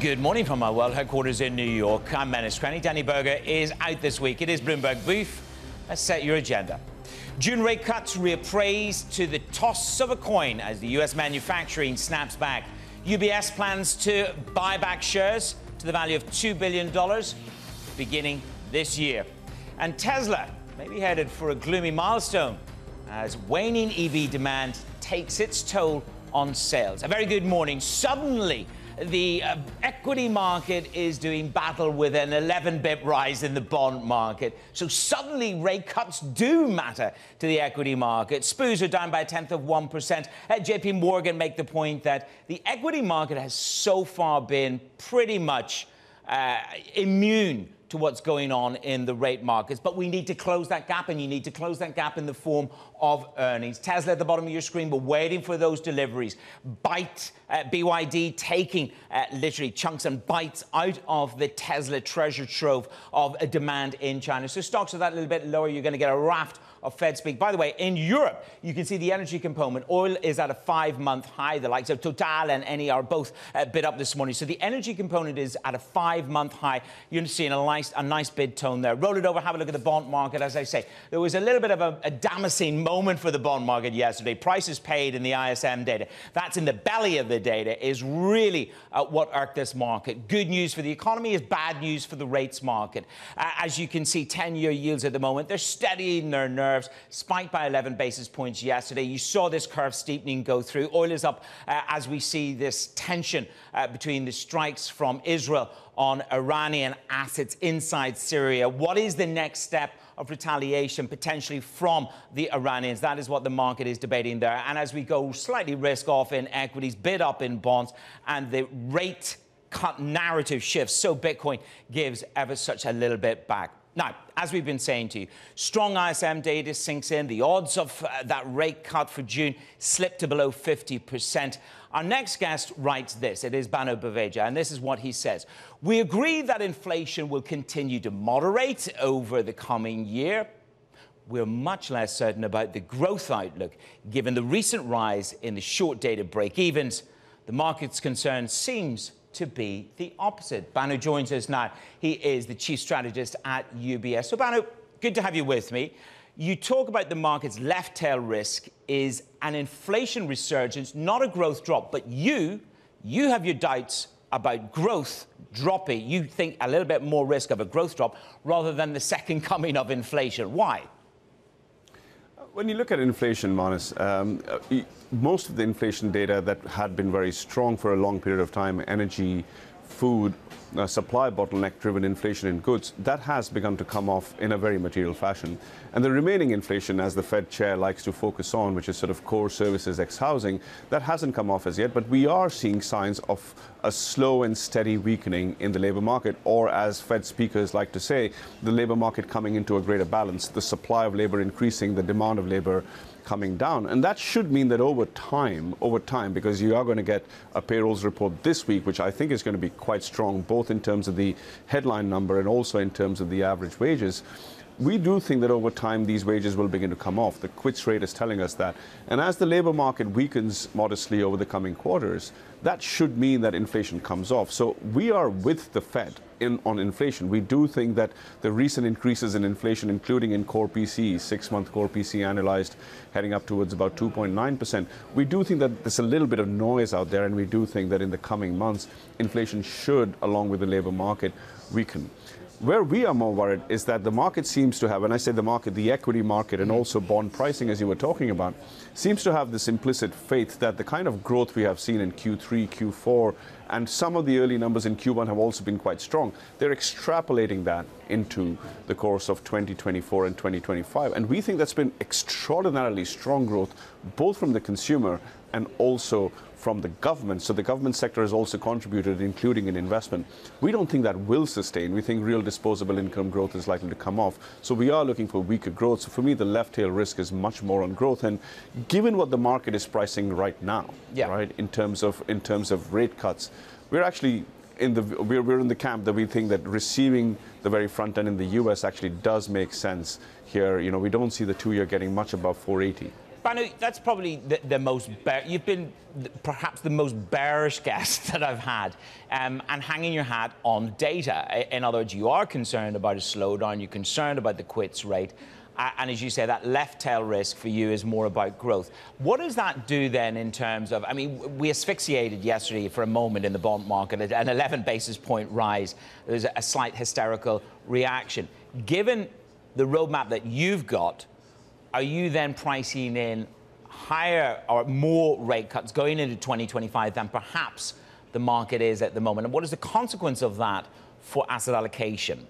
Good morning from our world headquarters in New York. I'm Manus Cranny. Dani Burger is out this week. It is Bloomberg Brief. Let's set your agenda. June rate cuts reappraised to the toss of a coin as the U.S. manufacturing snaps back. UBS plans to buy back shares to the value of $2 billion beginning this year. And Tesla may be headed for a gloomy milestone as waning EV demand takes its toll on sales. A very good morning. Suddenly, the uh, equity market is doing battle with an 11 bit rise in the bond market. So suddenly rate cuts do matter to the equity market. SPOOs are down by a tenth of 1%. At JP Morgan make the point that the equity market has so far been pretty much uh, immune to what's going on in the rate markets. But we need to close that gap, and you need to close that gap in the form of earnings. Tesla at the bottom of your screen, we're waiting for those deliveries. Byte, uh, BYD taking uh, literally chunks and bites out of the Tesla treasure trove of uh, demand in China. So stocks are that little bit lower. You're going to get a raft of Fed speak. By the way, in Europe, you can see the energy component. Oil is at a five month high. The likes of Total and Eni are both uh, bid up this morning. So the energy component is at a five month high. You're seeing a nice, a nice bid tone there. Roll it over, have a look at the bond market. As I say, there was a little bit of a, a Damascene moment for the bond market yesterday. Prices paid in the ISM data. That's in the belly of the data, is really uh, what irked this market. Good news for the economy is bad news for the rates market. Uh, as you can see, 10 year yields at the moment, they're steadying their nerves spiked by 11 basis points yesterday. You saw this curve steepening go through. Oil is up uh, as we see this tension uh, between the strikes from Israel on Iranian assets inside Syria. What is the next step? Of retaliation potentially from the Iranians. That is what the market is debating there. And as we go slightly risk off in equities, bid up in bonds, and the rate cut narrative shifts, so Bitcoin gives ever such a little bit back. Now, as we've been saying to you, strong ISM data sinks in. The odds of uh, that rate cut for June slipped to below 50%. Our next guest writes this. It is Bhanu Baweja, and this is what he says. We agree that inflation will continue to moderate over the coming year. We're much less certain about the growth outlook, given the recent rise in the short dated break evens. The market's concern seems to be the opposite. Bhanu joins us now. He is the chief strategist at UBS. So, Bhanu, good to have you with me. You talk about the market's left tail risk is an inflation resurgence, not a growth drop. But you, you have your doubts about growth dropping. You think a little bit more risk of a growth drop rather than the second coming of inflation. Why? When you look at inflation, Manus, um, uh, most of the inflation data that had been very strong for a long period of time, energy, food, uh, supply bottleneck driven inflation in goods, that has begun to come off in a very material fashion. And the remaining inflation, as the Fed chair likes to focus on, which is sort of core services ex housing, that hasn't come off as yet. But we are seeing signs of a slow and steady weakening in the labor market, or as Fed speakers like to say, the labor market coming into a greater balance, the supply of labor increasing, the demand of labor coming down. And that should mean that over time, over time, because you are going to get a payrolls report this week, which I think is going to be quite strong, both in terms of the headline number and also in terms of the average wages. We do think that over time these wages will begin to come off. The quits rate is telling us that. And as the labor market weakens modestly over the coming quarters, that should mean that inflation comes off. So we are with the Fed in, on inflation. We do think that the recent increases in inflation, including in core PCE, six-month core PCE analyzed, heading up towards about 2.9%, we do think that there's a little bit of noise out there, and we do think that in the coming months, inflation should, along with the labor market, weaken. Where we are more worried is that the market seems to have, and I say the market, the equity market, and mm-hmm. also bond pricing, as you were talking about, seems to have this implicit faith that the kind of growth we have seen in Q3, Q4, and some of the early numbers in Q1 have also been quite strong. They're extrapolating that into the course of 2024 and 2025. And we think that's been extraordinarily strong growth, both from the consumer and also from the government. So the government sector has also contributed, including in investment. We don't think that will sustain. We think real disposable income growth is likely to come off. So we are looking for weaker growth. So for me, the left tail risk is much more on growth. And given what the market is pricing right now, yeah. right, in terms of in terms of rate cuts, we're actually in the we're, we're in the camp that we think that receiving the very front end in the U.S. actually does make sense here. You know, we don't see the two-year getting much above 480. Bhanu, that's probably the, the most, you've been perhaps the most bearish guest that I've had, um, and hanging your hat on data. In other words, you are concerned about a slowdown, you're concerned about the quits rate, uh, and as you say, that left tail risk for you is more about growth. What does that do then in terms of, I mean, we asphyxiated yesterday for a moment in the bond market, at an 11 basis point rise. There's a slight hysterical reaction. Given the roadmap that you've got, are you then pricing in higher or more rate cuts going into 2025 than perhaps the market is at the moment? And what is the consequence of that for asset allocation?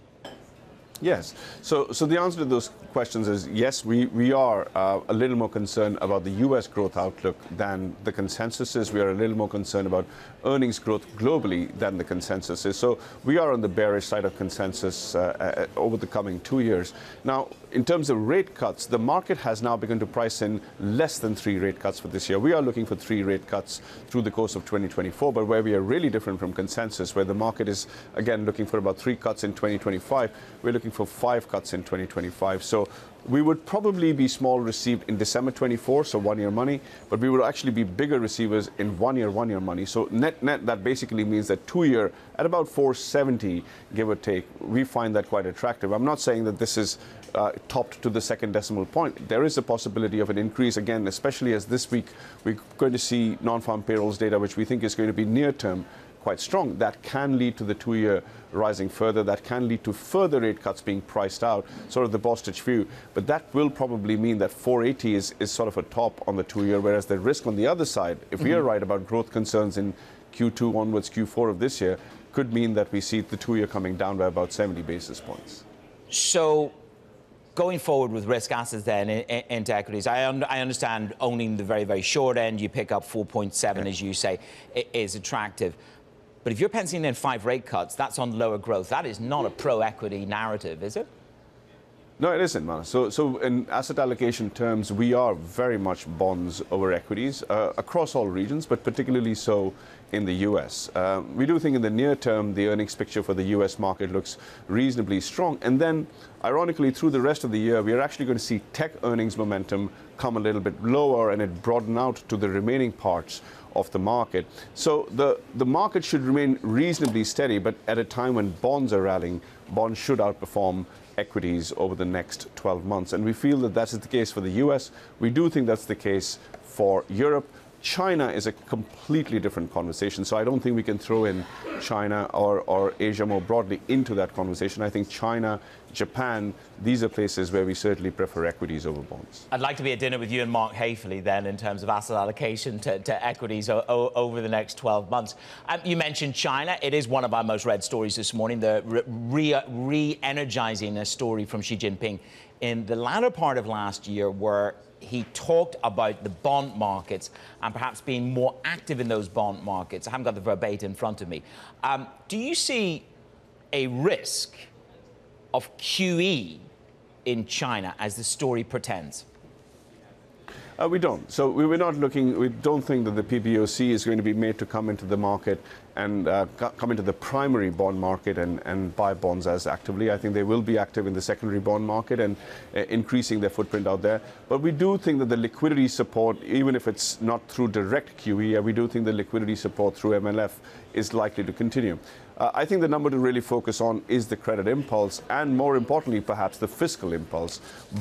Yes. So, so the answer to those questions is yes, we, we are uh, a little more concerned about the US growth outlook than the consensus is. We are a little more concerned about earnings growth globally than the consensus is. So we are on the bearish side of consensus uh, uh, over the coming two years. Now, in terms of rate cuts, the market has now begun to price in less than three rate cuts for this year. We are looking for three rate cuts through the course of 2024, but where we are really different from consensus, where the market is, again, looking for about three cuts in 2025, we're looking for five cuts in 2025. So we would probably be small received in December 24, so one year money, but we would actually be bigger receivers in one year, one year money. So net, net, that basically means that two year at about 470, give or take, we find that quite attractive. I'm not saying that this is uh, topped to the second decimal point. There is a possibility of an increase again, especially as this week we're going to see non-farm payrolls data, which we think is going to be near term quite strong. That can lead to the two-year rising further. That can lead to further rate cuts being priced out, sort of the Bostic view. But that will probably mean that 480 is, is sort of a top on the two-year, whereas the risk on the other side, if mm-hmm. we are mm-hmm. right about growth concerns in Q2 onwards, Q4 of this year, could mean that we see the two-year coming down by about 70 basis points. So going forward with risk assets then into equities, I, un I, understand owning the very, very short end, you pick up 4.7, yeah. as you say, is attractive. But if you're penciling in five rate cuts, that's on lower growth. That is not a pro-equity narrative, is it? No, it isn't, man. So, so in asset allocation terms, we are very much bonds over equities uh, across all regions, but particularly so in the U.S. Uh, we do think in the near term, the earnings picture for the U.S. market looks reasonably strong. And then, ironically, through the rest of the year, we are actually going to see tech earnings momentum come a little bit lower and it broaden out to the remaining parts of the market. So the, the market should remain reasonably steady, but at a time when bonds are rallying, bonds should outperform equities over the next 12 months. And we feel that that is the case for the US. We do think that's the case for Europe. China is a completely different conversation. So I don't think we can throw in China or, or Asia more broadly into that conversation. I think China, Japan, these are places where we certainly prefer equities over bonds. I'd like to be at dinner with you and Mark Haefele then in terms of asset allocation to, to equities over the next 12 months. Um, you mentioned China. It is one of our most read stories this morning, the re-energizing re story from Xi Jinping in the latter part of last year where he talked about the bond markets and perhaps being more active in those bond markets. I haven't got the verbatim in front of me. Um, do you see a risk of QE in China as the story pretends? Uh, we don't. So we, are not looking, we don't think that the PBOC is going to be made to come into the market and uh, come into the primary bond market and, and buy bonds as actively. I think they will be active in the secondary bond market and uh, increasing their footprint out there. But we do think that the liquidity support, even if it's not through direct QE, we do think the liquidity support through MLF is likely to continue. Uh, I think the number to really focus on is the credit impulse and more importantly perhaps the fiscal impulse.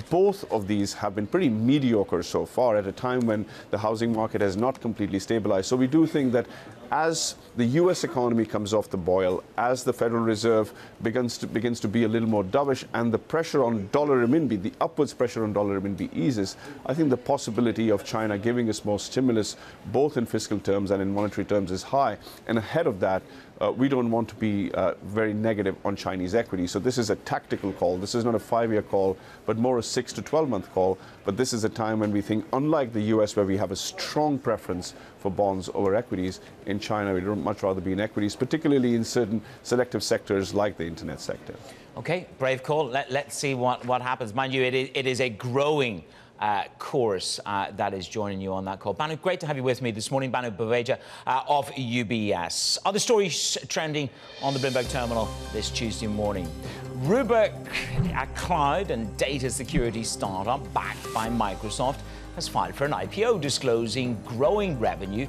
Both of these have been pretty mediocre so far at a time when the housing market has not completely stabilized. So we do think that as the US economy comes off the boil, as the Federal Reserve begins to, begins to be a little more dovish, and the pressure on dollar renminbi, the upwards pressure on dollar renminbi eases, I think the possibility of China giving us more stimulus, both in fiscal terms and in monetary terms, is high. And ahead of that, uh, we don't want to be uh, very negative on Chinese equity. So this is a tactical call. This is not a five-year call, but more a six to 12-month call. But this is a time when we think, unlike the U.S., where we have a strong preference for bonds over equities, in China we'd much rather be in equities, particularly in certain selective sectors like the internet sector. Okay, brave call. Let, us see what, what happens. Mind you, it is, it is a growing uh, chorus uh, that is joining you on that call. Bhanu, great to have you with me this morning. Bhanu Baweja uh, of UBS. Other stories trending on the Bloomberg terminal this Tuesday morning. Rubrik, a cloud and data security startup backed by Microsoft, has filed for an IPO, disclosing growing revenue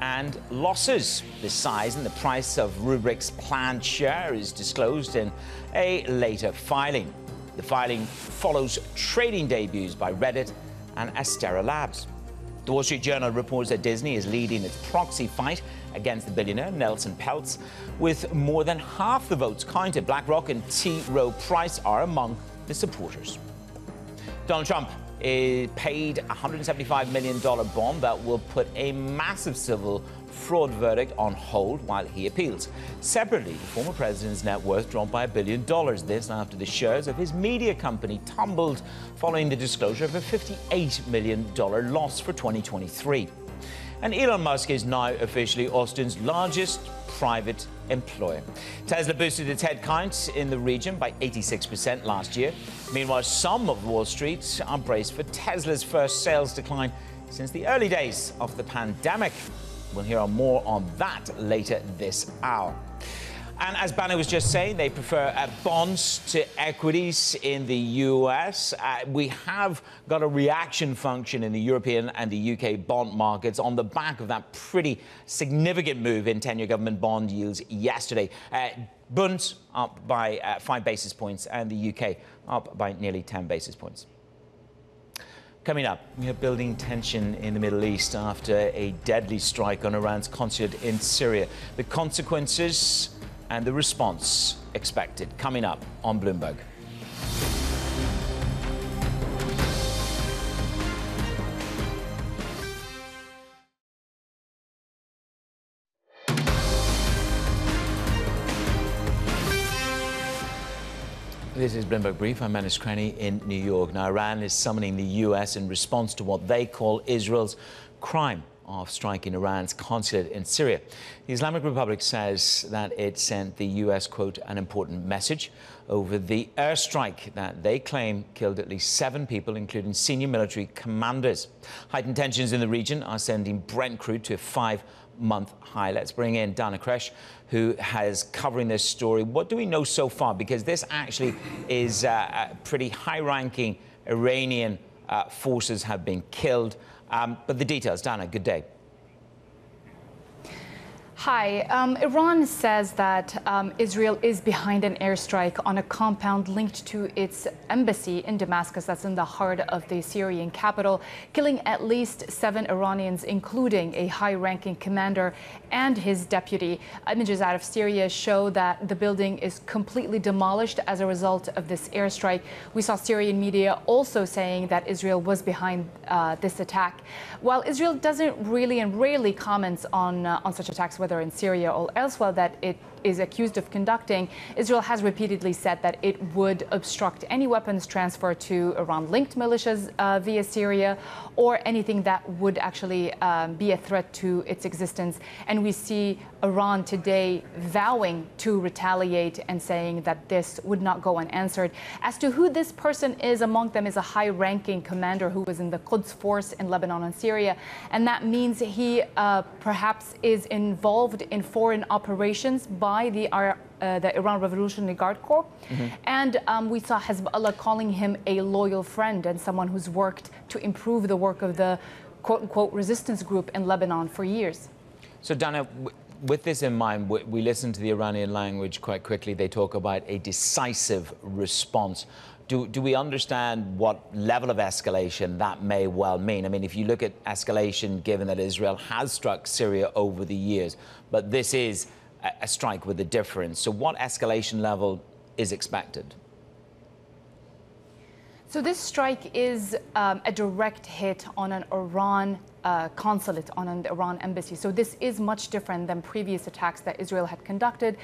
and losses. The size and the price of Rubrik's planned share is disclosed in a later filing. The filing follows trading debuts by Reddit and Astera Labs. The Wall Street Journal reports that Disney is leading its proxy fight against the billionaire Nelson Peltz, with more than half the votes counted. BlackRock and T. Rowe Price are among the supporters. Donald Trump is paid a $175 million bond that will put a massive civil fraud verdict on hold while he appeals. Separately, the former president's net worth dropped by a billion dollars. This after the shares of his media company tumbled following the disclosure of a $58 million loss for 2023. And Elon Musk is now officially Austin's largest private employer. Tesla boosted its headcount in the region by 86% last year. Meanwhile, some of Wall Street are braced for Tesla's first sales decline since the early days of the pandemic. We'll hear more on that later this hour. And as Bhanu was just saying, they prefer uh, bonds to equities in the US. Uh, we have got a reaction function in the European and the UK bond markets on the back of that pretty significant move in 10 year government bond yields yesterday. Uh, Bunds up by uh, five basis points, and the UK up by nearly 10 basis points. Coming up, we are building tension in the Middle East after a deadly strike on Iran's consulate in Syria. The consequences and the response expected coming up on Bloomberg. This is Bloomberg Brief. I'm Manus Cranny in New York. Now, Iran is summoning the U.S. in response to what they call Israel's crime of striking Iran's consulate in Syria. The Islamic Republic says that it sent the U.S., quote, an important message over the airstrike that they claim killed at least seven people, including senior military commanders. Heightened tensions in the region are sending Brent crude to a five month high. Let's bring in Dana Khraiche, who has covering this story. What do we know so far? Because this actually is uh, a pretty high ranking Iranian uh, forces have been killed. Um, but the details, Dana, good day. Hi. Um, Iran says that um, Israel is behind an airstrike on a compound linked to its embassy in Damascus, that's in the heart of the Syrian capital, killing at least seven Iranians, including a high ranking commander and his deputy. Images out of Syria show that the building is completely demolished as a result of this airstrike. We saw Syrian media also saying that Israel was behind uh, this attack. While Israel doesn't really and rarely comments on, uh, on such attacks, whether whether in Syria or elsewhere, that it is accused of conducting, Israel has repeatedly said that it would obstruct any weapons transfer to Iran linked militias uh, via Syria or anything that would actually um, be a threat to its existence. And we see Iran today vowing to retaliate and saying that this would not go unanswered. As to who this person is, among them is a high ranking commander who was in the Quds force in Lebanon and Syria. And that means he uh, perhaps is involved in foreign operations by by the, uh, the Iran Revolutionary Guard Corps. Mm-hmm. And um, we saw Hezbollah calling him a loyal friend and someone who's worked to improve the work of the quote unquote resistance group in Lebanon for years. So, Dana, with this in mind, we listen to the Iranian language quite quickly. They talk about a decisive response. Do, do, we understand what level of escalation that may well mean? I mean, if you look at escalation, given that Israel has struck Syria over the years, but this is a strike with a difference. So, what escalation level is expected? So, this strike is um, a direct hit on an Iran uh, consulate on an Iran embassy. So this is much different than previous attacks that Israel had conducted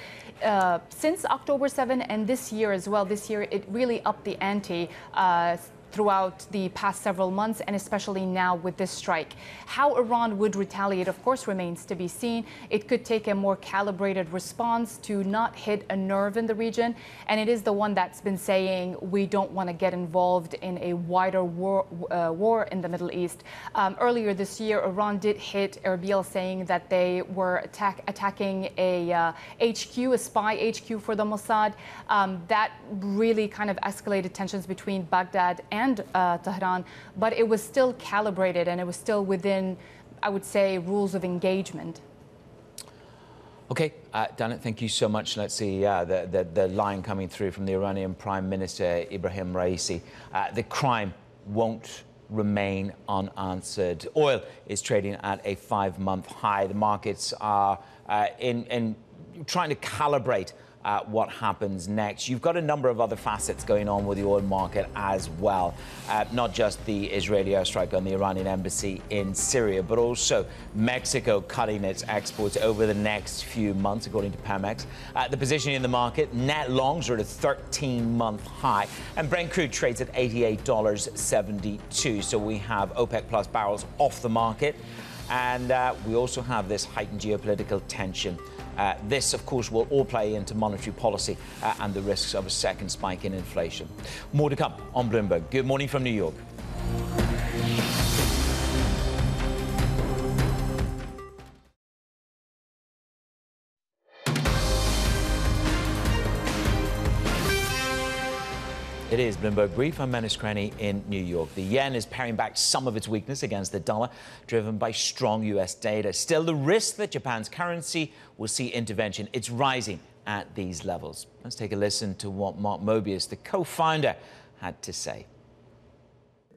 uh, since October 7 and this year as well. This year it really upped the ante. Uh, throughout the past several months and especially now with this strike. How Iran would retaliate, of course, remains to be seen. It could take a more calibrated response to not hit a nerve in the region. And it is the one that's been saying we don't want to get involved in a wider war, uh, war in the Middle East. Um, earlier this year, Iran did hit Erbil saying that they were attack, attacking a uh, HQ, a spy HQ for the Mossad. Um, that really kind of escalated tensions between Baghdad and and uh, Tehran, but it was still calibrated and it was still within, I would say, rules of engagement. Okay, uh, Danit, thank you so much. Let's see uh, the, the, the, line coming through from the Iranian Prime Minister Ibrahim Raisi. Uh, the crime won't remain unanswered. Oil is trading at a five month high. The markets are uh, in, in trying to calibrate uh, what happens next. You've got a number of other facets going on with the oil market as well, uh, not just the Israeli airstrike on the Iranian embassy in Syria, but also Mexico cutting its exports over the next few months, according to Pemex. Uh, the position in the market, net longs are at a 13 month high, and Brent crude trades at $88.72. So we have OPEC plus barrels off the market. And uh, we also have this heightened geopolitical tension uh, this, of course, will all play into monetary policy uh, and the risks of a second spike in inflation. More to come on Bloomberg. Good morning from New York. It is Bloomberg Brief. I'm Manus Cranny in New York. The yen is paring back some of its weakness against the dollar, driven by strong U.S. data. Still, the risk that Japan's currency will see intervention, it's rising at these levels. Let's take a listen to what Mark Mobius, the co-founder, had to say.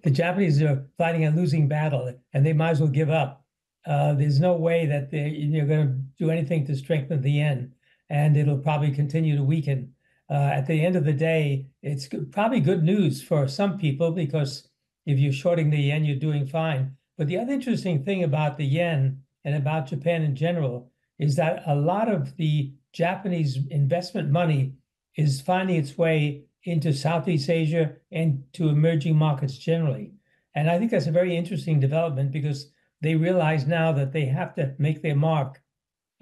The Japanese are fighting a losing battle, and they might as well give up. Uh, there's no way that they're, going to do anything to strengthen the yen, and it'll probably continue to weaken at the end of the day, it's probably good news for some people because if you're shorting the yen, you're doing fine. But the other interesting thing about the yen and about Japan in general is that a lot of the Japanese investment money is finding its way into Southeast Asia and to emerging markets generally. And I think that's a very interesting development because they realize now that they have to make their mark,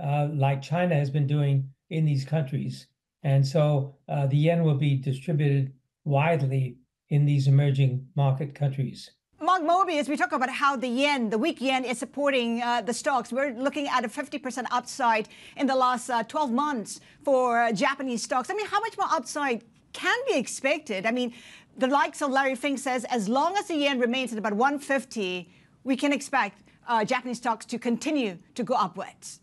uh, like China has been doing in these countries. And so uh, the yen will be distributed widely in these emerging market countries. Mark Mobius, we talk about how the yen, the weak yen, is supporting uh, the stocks. We're looking at a 50% upside in the last uh, 12 months for uh, Japanese stocks. I mean, how much more upside can be expected? I mean, the likes of Larry Fink says as long as the yen remains at about 150, we can expect uh, Japanese stocks to continue to go upwards.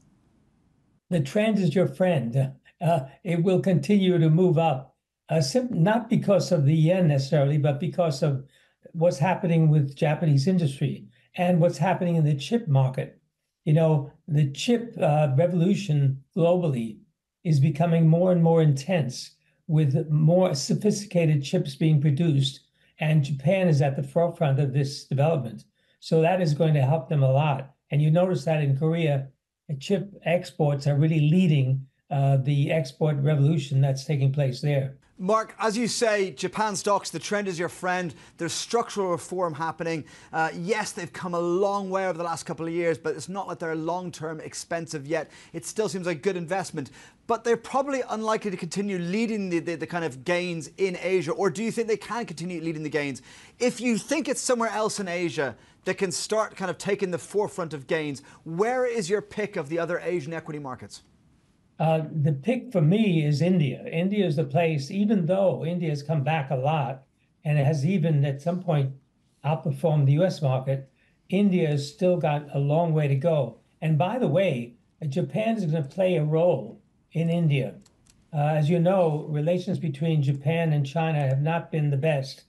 The trend is your friend uh, it will continue to move up, uh, not because of the yen necessarily, but because of what's happening with Japanese industry and what's happening in the chip market. You know, the chip uh, revolution globally is becoming more and more intense with more sophisticated chips being produced, and Japan is at the forefront of this development. So that is going to help them a lot. And you notice that in Korea, chip exports are really leading uh, the export revolution that's taking place there. Mark, as you say, Japan stocks, the trend is your friend. There's structural reform happening. Uh, yes, they've come a long way over the last couple of years, but it's not like they're long term expensive yet. It still seems like good investment. But they're probably unlikely to continue leading the, the, the kind of gains in Asia. Or do you think they can continue leading the gains? If you think it's somewhere else in Asia that can start kind of taking the forefront of gains, where is your pick of the other Asian equity markets? Uh, the pick for me is India. India is the place, even though India has come back a lot and it has even at some point outperformed the US market, India has still got a long way to go. And by the way, Japan is going to play a role in India. Uh, as you know, relations between Japan and China have not been the best.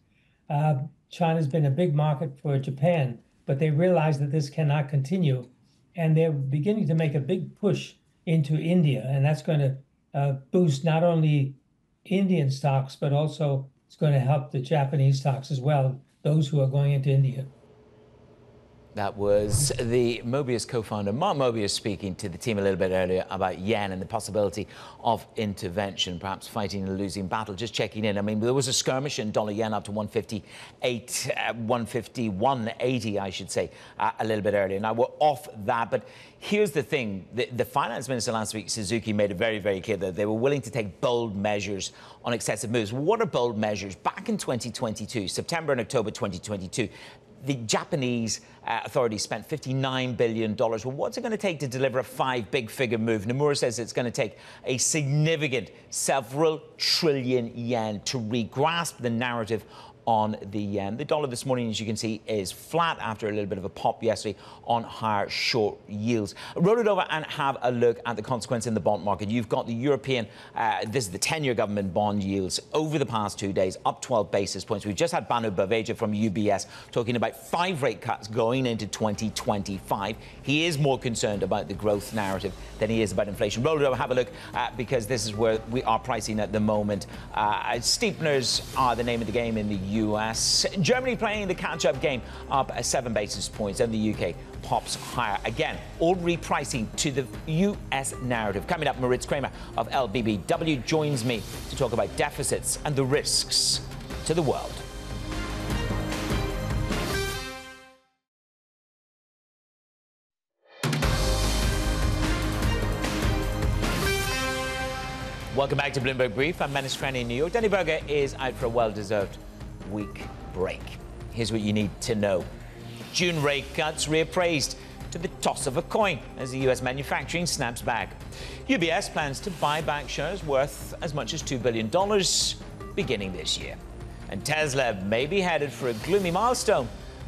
Uh, China's been a big market for Japan, but they realize that this cannot continue. And they're beginning to make a big push into India, and that's going to uh, boost not only Indian stocks, but also it's going to help the Japanese stocks as well, those who are going into India. That was the Mobius co-founder, Mark Mobius, speaking to the team a little bit earlier about yen and the possibility of intervention, perhaps fighting a losing battle. Just checking in. I mean, there was a skirmish in dollar yen up to 158, uh, 151.80, I should say, uh, a little bit earlier. Now we're off that, but here's the thing: the, the finance minister last week, Suzuki, made it very, very clear that they were willing to take bold measures on excessive moves. What are bold measures? Back in 2022, September and October 2022 the Japanese uh, authorities spent $59 billion. Well, what's it going to take to deliver a five big figure move? Nomura says it's going to take a significant several trillion yen to regrasp the narrative on the yen. The dollar this morning, as you can see, is flat after a little bit of a pop yesterday on higher short yields. Roll it over and have a look at the consequence in the bond market. You've got the European, uh, this is the 10-year government bond yields over the past two days, up 12 basis points. We've just had Bhanu Baweja from UBS talking about five rate cuts going into 2025. He is more concerned about the growth narrative than he is about inflation. Roll it over, have a look, uh, because this is where we are pricing at the moment. Uh, steepeners are the name of the game in the US. Germany playing the catch-up game up seven basis points, and the UK pops higher. Again, all repricing to the US narrative. Coming up, Moritz Kraemer of LBBW joins me to talk about deficits and the risks to the world. Welcome back to Bloomberg Brief. I'm Manus Cranny in New York. Dani Burger is out for a well-deserved week break. Here's what you need to know. June rate cuts reappraised to the toss of a coin as the US manufacturing snaps back. UBS plans to buy back shares worth as much as $2 billion beginning this year. And Tesla may be headed for a gloomy milestone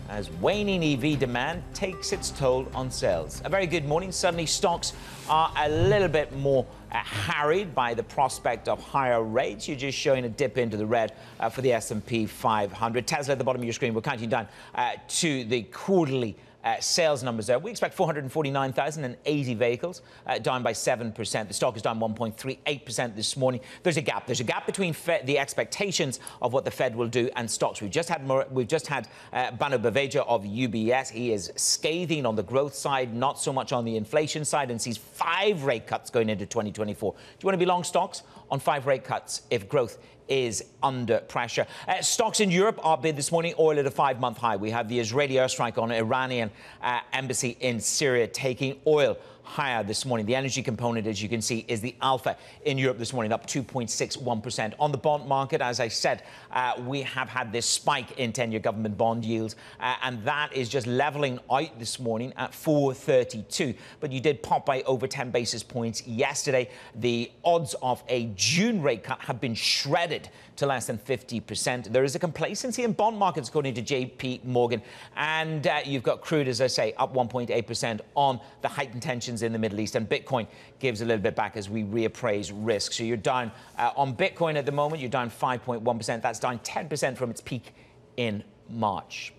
as waning EV demand takes its toll on sales. A very good morning. Suddenly, stocks are a little bit more harried by the prospect of higher rates. You're just showing a dip into the red uh, for the S&P 500. Tesla at the bottom of your screen. We're counting down uh, to the quarterly uh, sales numbers there. We expect 449,080 vehicles, uh, down by 7%. The stock is down 1.38% this morning. There's a gap. There's a gap between Fed, the expectations of what the Fed will do and stocks. We've just had more, we've just had uh, Bhanu Baweja of UBS. He is scathing on the growth side, not so much on the inflation side, and sees five rate cuts going into 2024. Do you want to be long stocks on five rate cuts if growth is under pressure. Uh, stocks in Europe are bid this morning, oil at a five month high. We have the Israeli airstrike on Iranian uh, embassy in Syria taking oil higher this morning. The energy component, as you can see, is the alpha in Europe this morning, up 2.61%. On the bond market, as I said, uh, we have had this spike in 10 year government bond yields, uh, and that is just leveling out this morning at 432. But you did pop by over 10 basis points yesterday. The odds of a June rate cut have been shredded to less than 50%. There is a complacency in bond markets, according to JP Morgan. And uh, you've got crude, as I say, up 1.8% on the heightened tensions in the Middle East. And Bitcoin gives a little bit back as we reappraise risk. So you're down uh, on Bitcoin at the moment, you're down 5.1%. That's down 10% from its peak in March.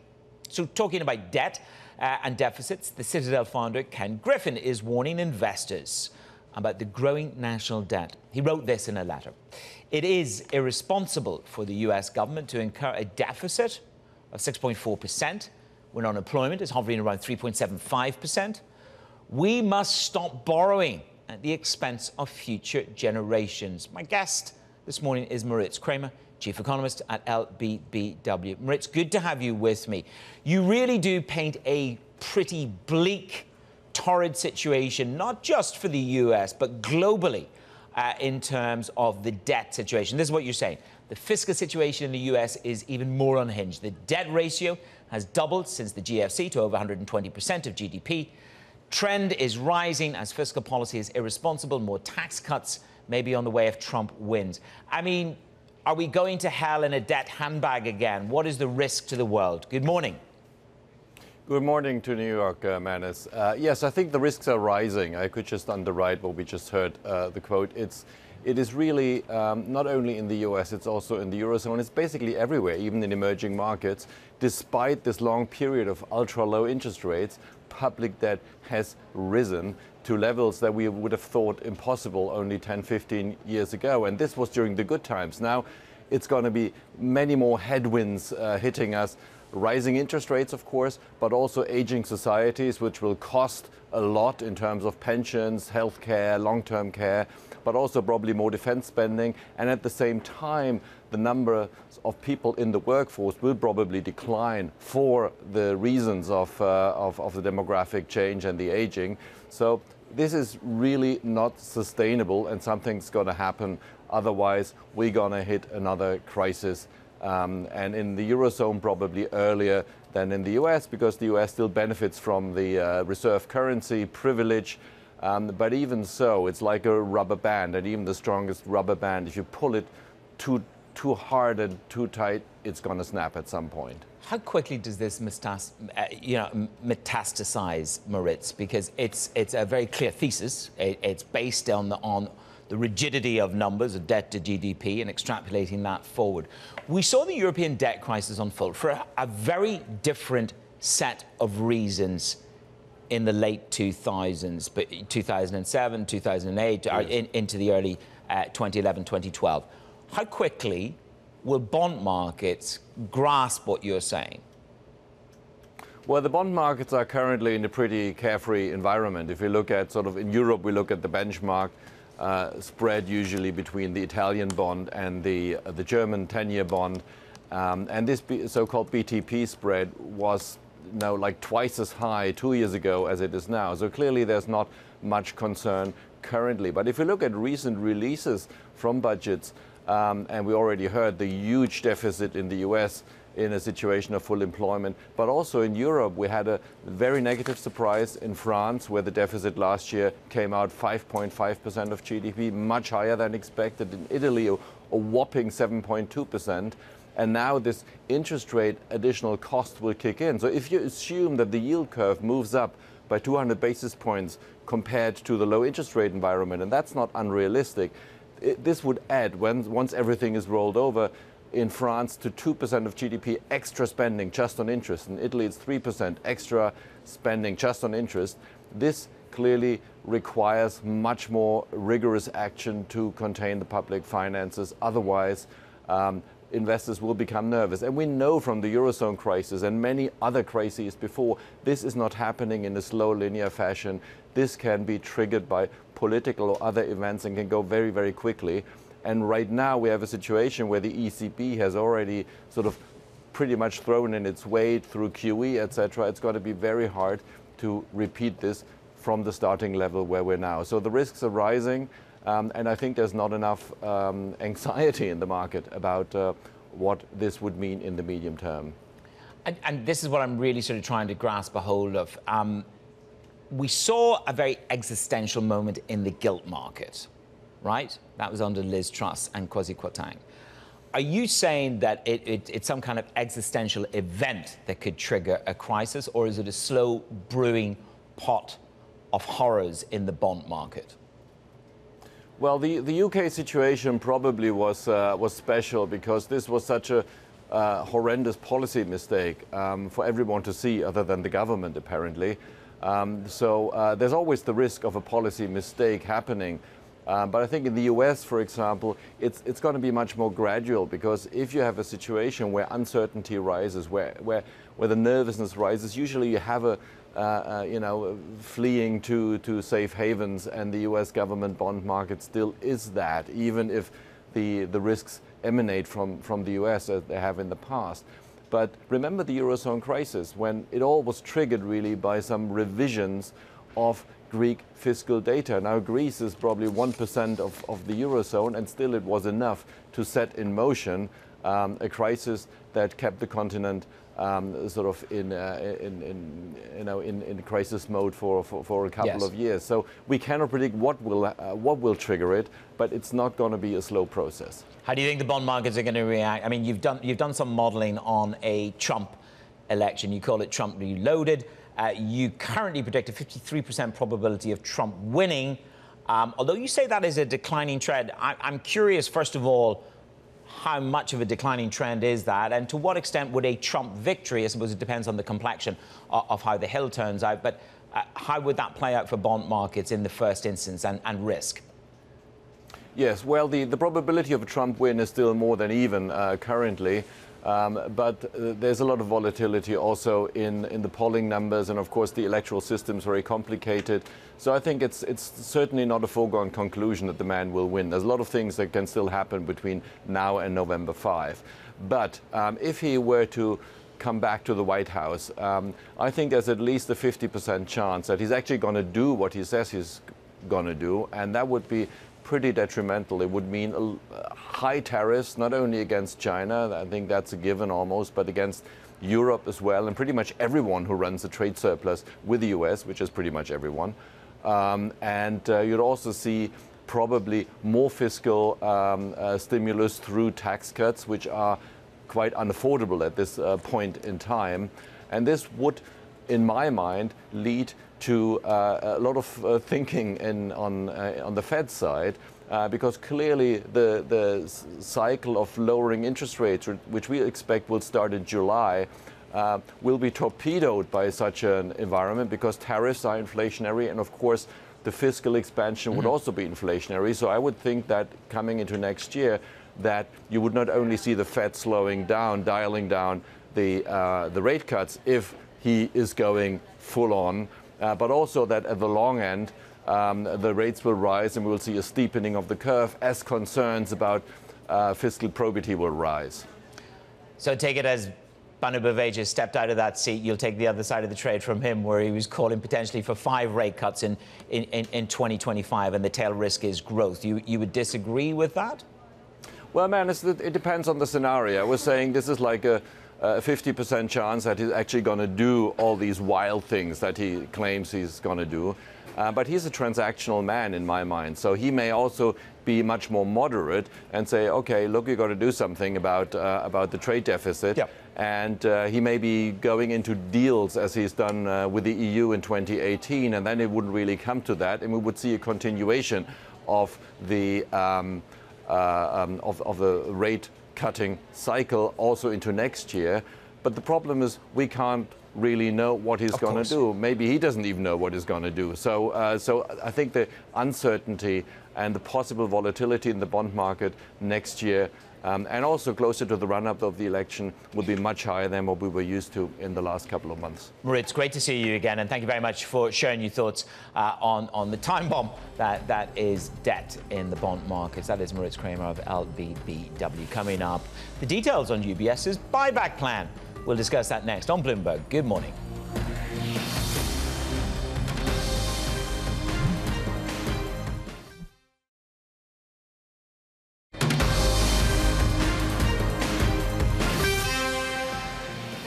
So talking about debt uh, and deficits, the Citadel founder Ken Griffin is warning investors about the growing national debt. He wrote this in a letter. It is irresponsible for the US government to incur a deficit of 6.4% when unemployment is hovering around 3.75%. We must stop borrowing at the expense of future generations. My guest this morning is Moritz Kraemer, Chief Economist at LBBW. Moritz, good to have you with me. You really do paint a pretty bleak, torrid situation, not just for the US, but globally uh, in terms of the debt situation. This is what you're saying. The fiscal situation in the US is even more unhinged. The debt ratio has doubled since the GFC to over 120% of GDP. Trend is rising as fiscal policy is irresponsible. More tax cuts may be on the way if Trump wins. I mean, are we going to hell in a debt handbag again? What is the risk to the world? Good morning. Good morning to New York, uh, Manus. Uh, yes, I think the risks are rising. I could just underwrite what we just heard, uh, the quote. It's, it is really um, not only in the US, it's also in the Eurozone. It's basically everywhere, even in emerging markets. Despite this long period of ultra low interest rates, public debt has risen to levels that we would have thought impossible only 10, 15 years ago. And this was during the good times. Now it's going to be many more headwinds uh, hitting us rising interest rates, of course, but also aging societies, which will cost a lot in terms of pensions, healthcare, long term care, but also probably more defense spending. And at the same time, the number of people in the workforce will probably decline for the reasons of, uh, of, of the demographic change and the aging. So this is really not sustainable, and something's going to happen. Otherwise, we're going to hit another crisis um, and in the Eurozone probably earlier than in the US because the US still benefits from the uh, reserve currency privilege. Um, but even so, it's like a rubber band, and even the strongest rubber band, if you pull it too too hard and too tight, it's going to snap at some point. How quickly does this metas- uh, you know, metastasize, Moritz? Because it's, it's a very clear thesis. It, it's based on the, on the rigidity of numbers, of debt to GDP, and extrapolating that forward. We saw the European debt crisis unfold for a, a very different set of reasons in the late 2000s, but 2007, 2008, yes. in, into the early uh, 2011, 2012. How quickly will bond markets grasp what you're saying? Well, the bond markets are currently in a pretty carefree environment. If you look at sort of in Europe, we look at the benchmark uh, spread usually between the Italian bond and the, uh, the German 10 year bond. Um, and this so called BTP spread was know, like twice as high two years ago as it is now. So clearly there's not much concern currently. But if you look at recent releases from budgets, um, and we already heard the huge deficit in the US in a situation of full employment. But also in Europe, we had a very negative surprise in France, where the deficit last year came out 5.5% of GDP, much higher than expected. In Italy, a, whopping 7.2%. And now this interest rate additional cost will kick in. So if you assume that the yield curve moves up by 200 basis points compared to the low interest rate environment, and that's not unrealistic, it, this would add, when, once everything is rolled over, in France to 2% of GDP extra spending just on interest. In Italy, it's 3% extra spending just on interest. This clearly requires much more rigorous action to contain the public finances. Otherwise, um, investors will become nervous. And we know from the Eurozone crisis and many other crises before, this is not happening in a slow linear fashion. This can be triggered by political or other events and can go very, very quickly. And right now we have a situation where the ECB has already sort of pretty much thrown in its weight through QE, etc. It's going to be very hard to repeat this from the starting level where we're now. So the risks are rising, um, and I think there's not enough um, anxiety in the market about uh, what this would mean in the medium term. And, and, this is what I'm really sort of trying to grasp a hold of. Um, we saw a very existential moment in the gilt market right? That was under Liz Truss and Kwasi Kwarteng. Are you saying that it, it, it's some kind of existential event that could trigger a crisis, or is it a slow brewing pot of horrors in the bond market? Well, the, the UK situation probably was, uh, was special because this was such a uh, horrendous policy mistake um, for everyone to see, other than the government, apparently. Um, so uh, there's always the risk of a policy mistake happening. Um, but I think in the US, for example, it's, it's going to be much more gradual because if you have a situation where uncertainty rises, where, where, where the nervousness rises, usually you have a, uh, uh, you know, fleeing to, to safe havens, and the US government bond market still is that, even if the, the risks emanate from, from the US as they have in the past. But remember the Eurozone crisis, when it all was triggered really by some revisions of Greek fiscal data. Now, Greece is probably 1% of, of the Eurozone, and still it was enough to set in motion um, a crisis that kept the continent um, sort of in, uh, in, in, you know, in, in crisis mode for, for, for a couple yes. of years. So we cannot predict what will, uh, what will trigger it, but it's not going to be a slow process. How do you think the bond markets are going to react? I mean, you've done, you've done some modeling on a Trump election. You call it Trump reloaded. Uh, you currently predict a 53% probability of Trump winning. Um, although you say that is a declining trend, I, I'm curious, first of all, how much of a declining trend is that? And to what extent would a Trump victory, I suppose it depends on the complexion of, of how the Hill turns out, but uh, how would that play out for bond markets in the first instance and, and risk? Yes, well, the, the probability of a Trump win is still more than even uh, currently. Um, but uh, there's a lot of volatility also in, in the polling numbers, and of course the electoral system is very complicated. So I think it's, it's certainly not a foregone conclusion that the man will win. There's a lot of things that can still happen between now and November 5. But um, if he were to come back to the White House, um, I think there's at least a 50% chance that he's actually going to do what he says he's going to do, and that would be pretty detrimental. It would mean high tariffs, not only against China, I think that's a given almost, but against Europe as well, and pretty much everyone who runs a trade surplus with the US, which is pretty much everyone. Um, and uh, you'd also see probably more fiscal um, uh, stimulus through tax cuts, which are quite unaffordable at this uh, point in time. And this would, in my mind, lead to uh, a lot of uh, thinking in, on, uh, on the Fed side. Uh, because clearly the, the cycle of lowering interest rates, which we expect will start in July, uh, will be torpedoed by such an environment because tariffs are inflationary and of course the fiscal expansion mm-hmm. would also be inflationary. So I would think that coming into next year, that you would not only see the Fed slowing down, dialing down the, uh, the rate cuts if he is going full on, uh, but also that at the long end, um, the rates will rise and we will see a steepening of the curve as concerns about uh, fiscal probity will rise. So take it as Bhanu Baweja stepped out of that seat, you'll take the other side of the trade from him, where he was calling potentially for five rate cuts in, in, in 2025, and the tail risk is growth. You, you would disagree with that? Well, man, it depends on the scenario. We're saying this is like a, a 50% chance that he's actually going to do all these wild things that he claims he's going to do. Uh, but he's a transactional man in my mind. So he may also be much more moderate and say, okay, look, you've got to do something about, uh, about the trade deficit. Yeah. And uh, he may be going into deals as he's done uh, with the EU in 2018, and then it wouldn't really come to that, and we would see a continuation of the. Um, uh, um, of, of the rate cutting cycle also into next year. But the problem is we can't really know what he's going to do. Maybe he doesn't even know what he's going to do. So, uh, so I think the uncertainty and the possible volatility in the bond market next year um, and also closer to the run-up of the election will be much higher than what we were used to in the last couple of months. Moritz, great to see you again, and thank you very much for sharing your thoughts uh, on, on the time bomb that, that is debt in the bond markets. That is Moritz Kraemer of LBBW. Coming up, the details on UBS's buyback plan. We'll discuss that next on Bloomberg. Good morning.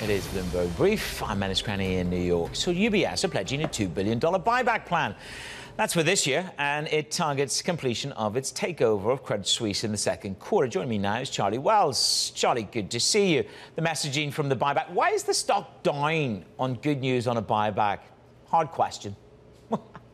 It is Bloomberg Brief. I'm Manus Cranny in New York. So UBS are pledging a $2 billion buyback plan. That's for this year, and it targets completion of its takeover of Credit Suisse in the second quarter. Joining me now is Charlie Wells. Charlie, good to see you. The messaging from the buyback. Why is the stock down on good news on a buyback? Hard question.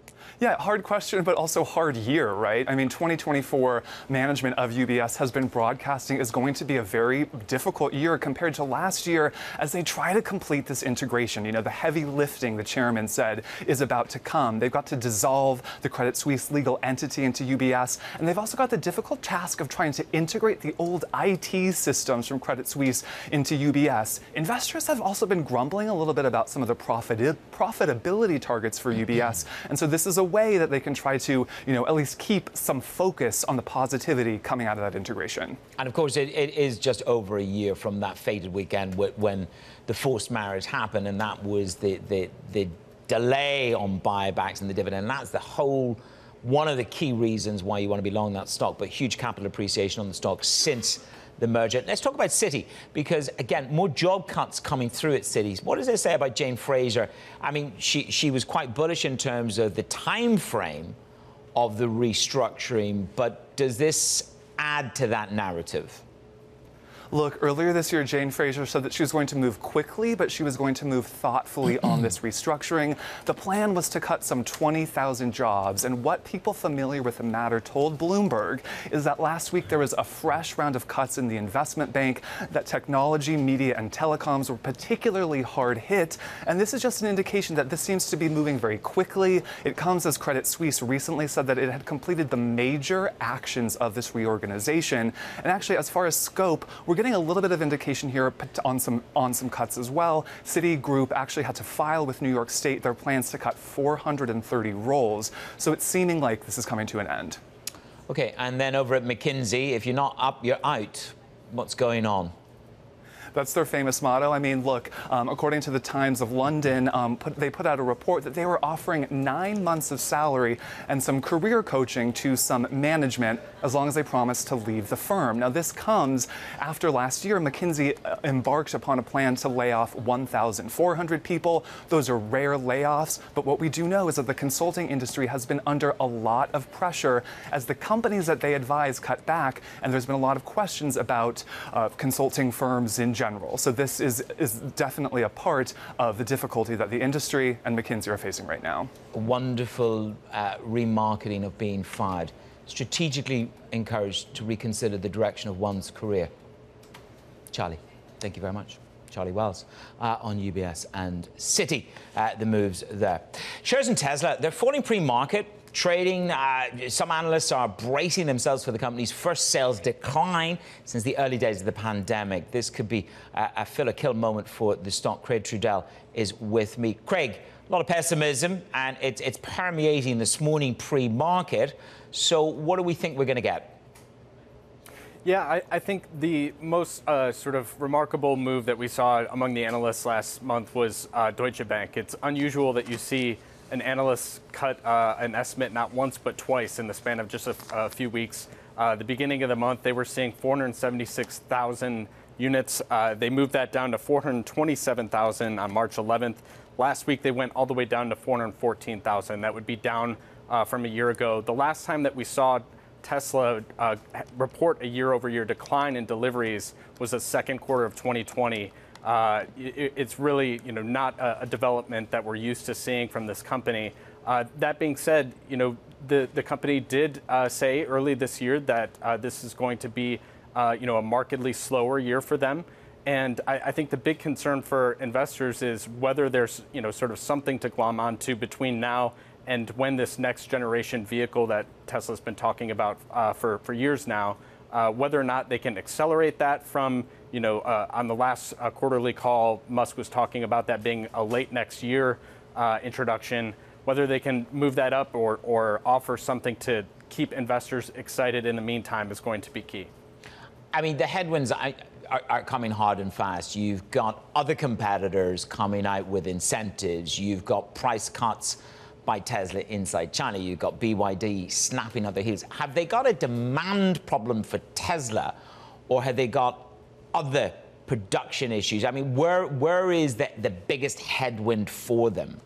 Yeah, hard question, but also hard year, right? I mean, 2024 management of UBS has been broadcasting is going to be a very difficult year compared to last year as they try to complete this integration. You know, the heavy lifting, the chairman said, is about to come. They've got to dissolve the Credit Suisse legal entity into UBS, and they've also got the difficult task of trying to integrate the old IT systems from Credit Suisse into UBS. Investors have also been grumbling a little bit about some of the profit- profitability targets for UBS, and so this is a way that they can try to, you know, at least keep some focus on the positivity coming out of that integration. And of course, it, it is just over a year from that fated weekend when the forced marriage happened, and that was the, the, the delay on buybacks and the dividend. And that's the whole one of the key reasons why you want to be long that stock, but huge capital appreciation on the stock since the merger. Let's talk about Citi, because again, more job cuts coming through at Citi's. What does it say about Jane Fraser? I mean, she she was quite bullish in terms of the time frame of the restructuring, but does this add to that narrative? Look, earlier this year, Jane Fraser said that she was going to move quickly, but she was going to move thoughtfully on this restructuring. The plan was to cut some 20,000 jobs. And what people familiar with the matter told Bloomberg is that last week there was a fresh round of cuts in the investment bank, that technology, media, and telecoms were particularly hard hit. And this is just an indication that this seems to be moving very quickly. It comes as Credit Suisse recently said that it had completed the major actions of this reorganization. And actually, as far as scope, we're getting a little bit of indication here on some on some cuts as well. Citigroup actually had to file with New York State their plans to cut 430 roles. So it's seeming like this is coming to an end. Okay, and then over at McKinsey, if you're not up, you're out. What's going on? That's their famous motto. I mean, look, um, according to the Times of London, um, put, they put out a report that they were offering nine months of salary and some career coaching to some management as long as they promised to leave the firm. Now, this comes after last year, McKinsey uh, embarked upon a plan to lay off 1,400 people. Those are rare layoffs, but what we do know is that the consulting industry has been under a lot of pressure as the companies that they advise cut back, and there's been a lot of questions about uh, consulting firms in general. So this is, is definitely a part of the difficulty that the industry and McKinsey are facing right now. Wonderful uh, remarketing of being fired. Strategically encouraged to reconsider the direction of one's career. Charlie, thank you very much. Charlie Wells uh, on UBS and Citi, uh, the moves there. Shares in Tesla, they're falling pre-market trading. Uh, some analysts are bracing themselves for the company's first sales decline since the early days of the pandemic. This could be a, a fill or kill moment for the stock. Craig Trudell is with me. Craig, a lot of pessimism, and it's, it's permeating this morning pre market. So, what do we think we're going to get? Yeah, I, I, think the most uh, sort of remarkable move that we saw among the analysts last month was uh, Deutsche Bank. It's unusual that you see an analyst cut uh, an estimate not once but twice in the span of just a, a few weeks. Uh, the beginning of the month, they were seeing 476,000 units. Uh, they moved that down to 427,000 on March 11th. Last week, they went all the way down to 414,000. That would be down uh, from a year ago. The last time that we saw Tesla uh, report a year-over-year decline in deliveries was the second quarter of 2020 uh, it, it's really you know not a, a, development that we're used to seeing from this company. Uh, that being said, you know the the company did uh, say early this year that uh, this is going to be uh, you know a markedly slower year for them. And I, I, think the big concern for investors is whether there's you know sort of something to glom onto between now and when this next generation vehicle that Tesla's been talking about for for years now, whether or not they can accelerate that from you know, uh, on the last uh, quarterly call, Musk was talking about that being a late next year uh, introduction. Whether they can move that up or, or offer something to keep investors excited in the meantime is going to be key. I mean, the headwinds are, are, coming hard and fast. You've got other competitors coming out with incentives. You've got price cuts by Tesla inside China. You've got BYD snapping at their heels. Have they got a demand problem for Tesla, or have they got other production issues? I mean, where where is the, the biggest headwind for them?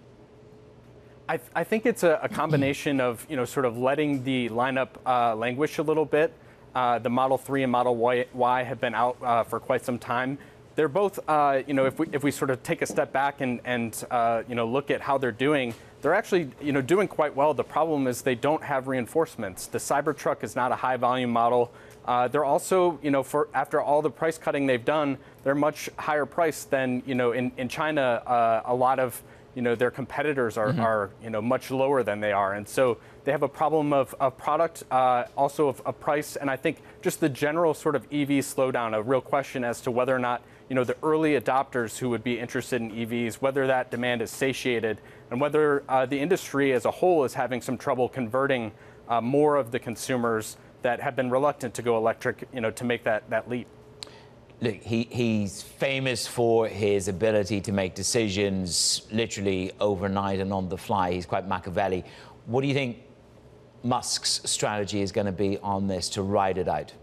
I, I think it's a, a, combination of you know sort of letting the lineup uh, languish a little bit. Uh, the Model 3 and Model Y, y have been out uh, for quite some time. They're both, uh, you know, if we, if we sort of take a step back and, and uh, you know, look at how they're doing, they're actually, you know, doing quite well. The problem is they don't have reinforcements. The Cybertruck is not a high volume model. Uh, they're also, you know, for after all the price cutting they've done, they're much higher priced than, you know, in, in China, uh, a lot of, you know, their competitors are, mm-hmm. are, you know, much lower than they are. And so they have a problem of, of product, uh, also of, of price, and I think just the general sort of EV slowdown, a real question as to whether or not, you know, the early adopters who would be interested in EVs, whether that demand is satiated, and whether uh, the industry as a whole is having some trouble converting uh, more of the consumers that have been reluctant to go electric, you know, to make that, that leap. Look, he, he's famous for his ability to make decisions literally overnight and on the fly. He's quite Machiavelli. What do you think Musk's strategy is going to be on this to ride it out?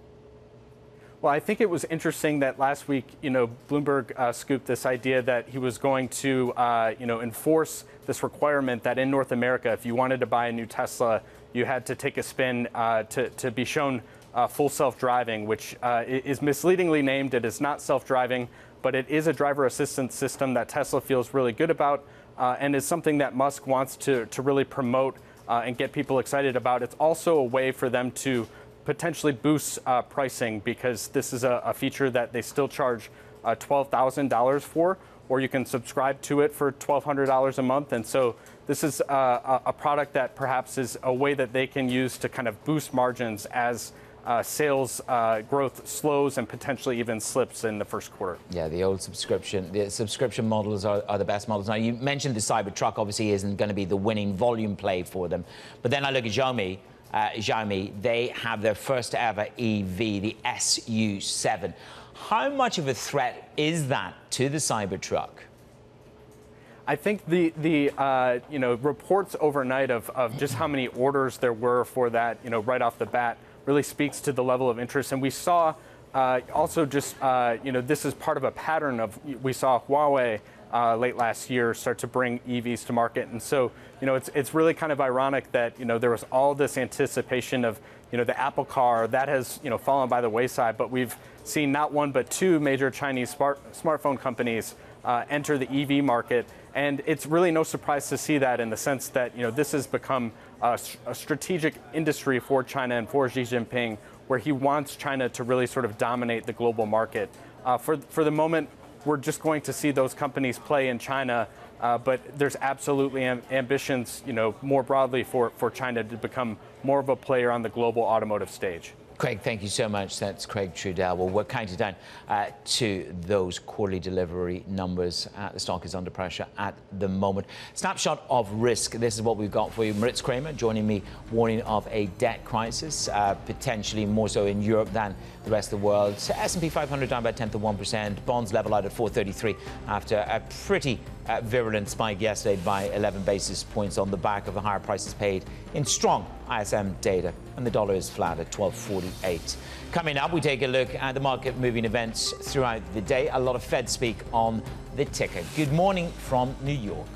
Well, I think it was interesting that last week, you know, Bloomberg uh, scooped this idea that he was going to, uh, you know, enforce this requirement that in North America, if you wanted to buy a new Tesla, you had to take a spin uh, to, to be shown uh, full self-driving, which uh, is misleadingly named. It is not self-driving, but it is a driver assistance system that Tesla feels really good about uh, and is something that Musk wants to, to really promote and get people excited about. It's also a way for them to potentially boost uh, pricing because this is a, a, feature that they still charge $12,000 for, or you can subscribe to it for $1,200 a month. And so this is uh, a, a, product that perhaps is a way that they can use to kind of boost margins as uh, sales uh, growth slows and potentially even slips in the first quarter. Yeah, the old subscription, the subscription models are, are the best models. Now, you mentioned the Cybertruck obviously isn't going to be the winning volume play for them, but then I look at Xiaomi uh, Xiaomi, they have their first ever EV, the SU7. How much of a threat is that to the Cybertruck? I think the the uh, you know reports overnight of, of just how many orders there were for that you know right off the bat really speaks to the level of interest, and we saw uh, also just uh, you know this is part of a pattern of we saw Huawei uh, late last year start to bring EVs to market, and so you know it's it's really kind of ironic that you know there was all this anticipation of you know the Apple car that has you know fallen by the wayside, but we've seen not one but two major Chinese smart, smartphone companies uh, enter the EV market. And it's really no surprise to see that in the sense that you know this has become a, a strategic industry for China and for Xi Jinping, where he wants China to really sort of dominate the global market. Uh, for for the moment, we're just going to see those companies play in China. Uh, but there's absolutely am- ambitions, you know, more broadly for, for China to become more of a player on the global automotive stage. Craig, thank you so much. That's Craig Trudell. Well, we're counting down uh, to those quarterly delivery numbers. Uh, the stock is under pressure at the moment. Snapshot of risk. This is what we've got for you. Moritz Kraemer joining me, warning of a debt crisis, uh, potentially more so in Europe than the rest of the world. S&P 500 down by tenth of 1%. Bonds level out at 433 after a pretty uh, virulent spike yesterday by 11 basis points on the back of the higher prices paid in strong ISM data. And the dollar is flat at 1248. Coming up, we take a look at the market moving events throughout the day. A lot of Fed speak on the ticker. Good morning from New York.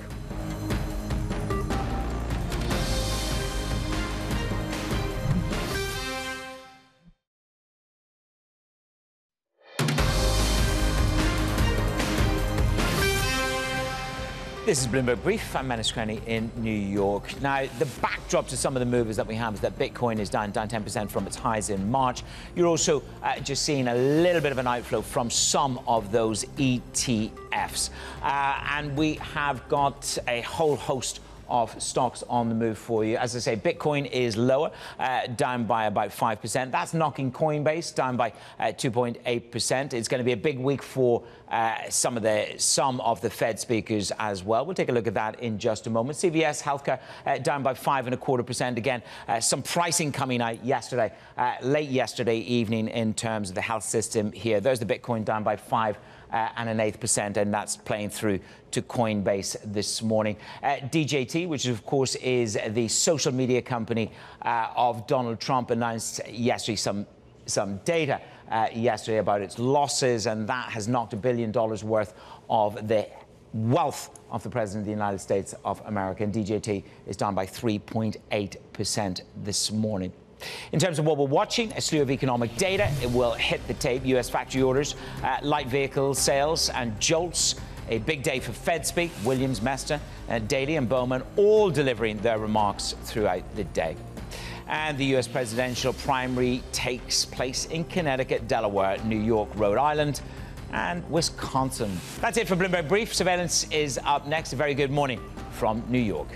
This is Bloomberg Brief. I'm Manus Cranny in New York. Now, the backdrop to some of the movers that we have is that Bitcoin is down, down 10% from its highs in March. You're also uh, just seeing a little bit of an outflow from some of those ETFs. Uh, and we have got a whole host of stocks on the move for you. As I say, Bitcoin is lower, uh, down by about 5%. That's knocking Coinbase down by 2.8%. Uh, it's going to be a big week for uh, some of the some of the Fed speakers as well. We'll take a look at that in just a moment. CVS Healthcare uh, down by five and a quarter percent. Again, uh, some pricing coming out yesterday, late yesterday evening in terms of the health system here. There's the Bitcoin down by five uh, and an eighth percent, and that's playing through to Coinbase this morning. Uh, DJT, which of course is the social media company uh, of Donald Trump, announced yesterday some some data uh, yesterday about its losses, and that has knocked a billion dollars worth of the wealth of the President of the United States of America. And DJT is down by 3.8% this morning. In terms of what we're watching, a slew of economic data. It will hit the tape. U.S. factory orders, uh, light vehicle sales, and JOLTS. A big day for Fed speak. Williams, Mester, uh, Daly, and Bowman all delivering their remarks throughout the day. And the U.S. presidential primary takes place in Connecticut, Delaware, New York, Rhode Island, and Wisconsin. That's it for Bloomberg Brief. Surveillance is up next. A very good morning from New York.